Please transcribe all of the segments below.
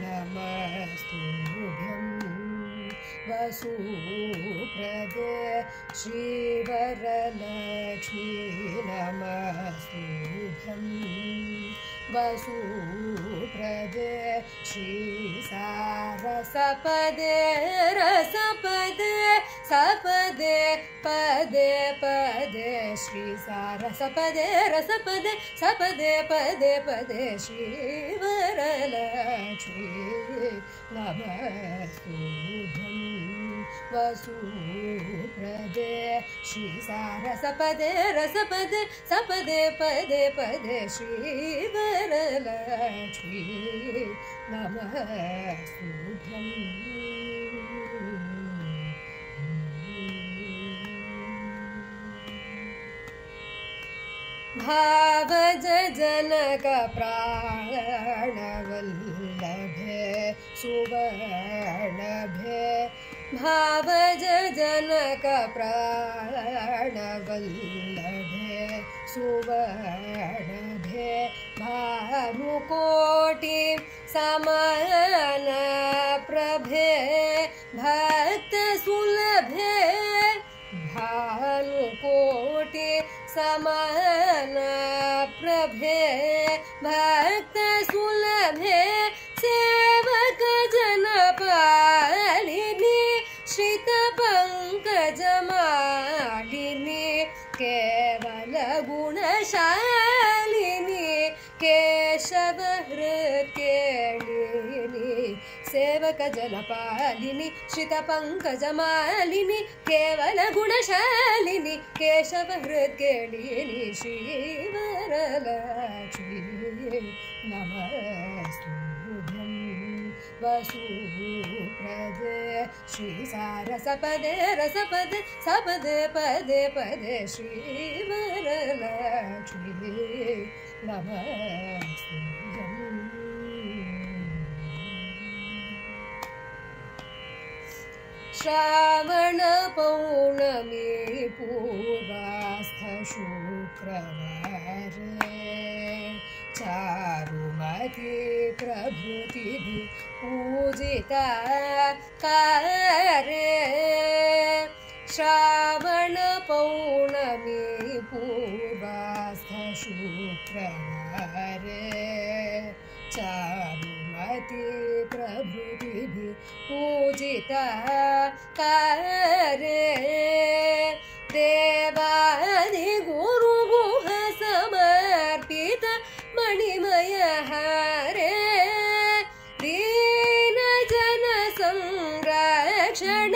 नमस्तुभ्यं वसूप्रदे श्रीवरलक्ष्मी नमस्तुभ्यं वसूप्रदे श्रीसारसपदे श्री सारसपदे रसपदे सपदे पदे पदे श्रीवरलक्ष्मी नमस्तुभ्यं वसूप्रदे श्री सारसपदे रसपदे सपदे पदे पदे श्रीवरलक्ष्मी नमस्तुभ्यम् भावज जनक प्राणवल्लभे सुवर्णभे भावज प्राणवल्लभे सुवर्णभे भानुकोटि समान प्रभे भानुकोटि समान प्रभे भक्तसुलभे सेवक सेवक जनपालिनि श्रितपङ्कजमालिनि केवल गुणशालिनि केशवहृत्केलिनि श्रीवरलक्ष्मी नमस्तुभ्यं वसूप्रदे श्रीसारसपदे रसपदे सपदे पदे पदे श्रीवरलक्ष्मी। नमस्तुभ्यम् श्रावणपौर्णमी पूर्वास्थ शुक्रवारे चारुमती प्रभृतिभिः पूजिता कारे। श्रावणपौर्णमी पूर्वास्थ शुक्रवारे चारुमती प्रभृतिभिः पूजिता कारे। देवादिगुरुगुह समर्पित मणिमय हारे। दीनजन संरक्षण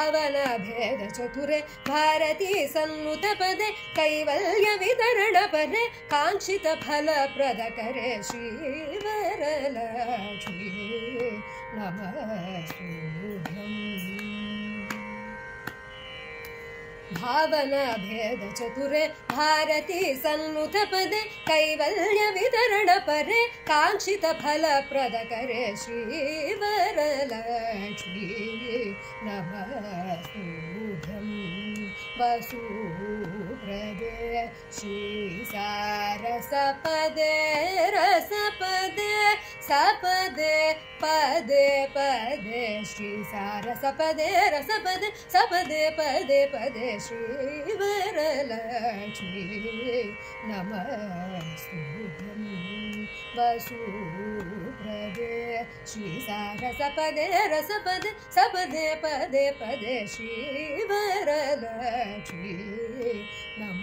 चतुरे भारती सन्नुत पदे कैवल्य वितरण पदे काङ्क्षित फल प्रद करे श्रीवरलक्ष्मी नमस्तुभ्यम् भावना भेद चतुरे भारती सन्नुत पदे कैवल्य वितरण परे काङ्क्षित फल प्रद करे श्रीवरलक्ष्मी नमस्तुभ्यं वसूप्रदे श्रीसारसपदे रसपदे सपदे पदे पदे श्रीसारसपदे रसपदे सपदे पदे पदे श्रीवरलक्ष्मी। नमस्तुभ्यं वसूप्रदे श्रीसारसपदे रसपदे सपदे पदे पदे श्रीवरलक्ष्मी। नमः